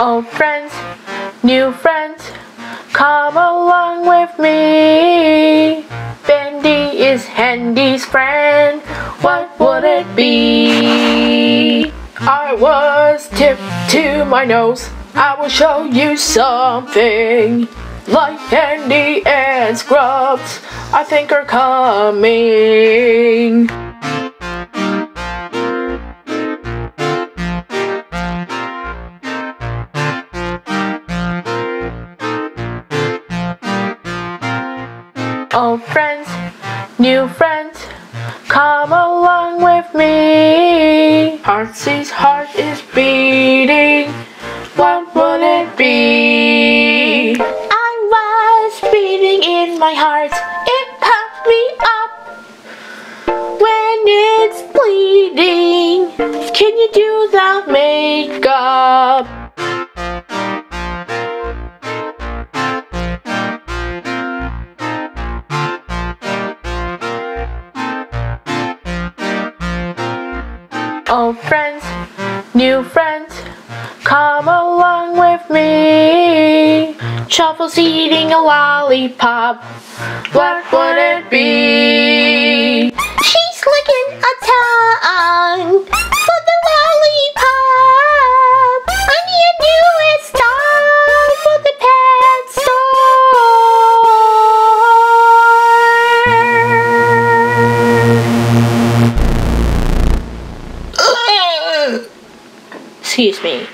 Old friends, new friends, come along with me. Bendy is Handy's friend. What would it be? I was tipped to my nose. I will show you something. Like Handy and Scrubs, I think are coming. Old friends, new friends, come along with me. Heartsy's heart is beating. What would it be? I was beating in my heart. It pumped me up when it's bleeding. Can you do the makeup? Old friends, new friends, come along with me. Shuffle's eating a lollipop. What would it be? Excuse me.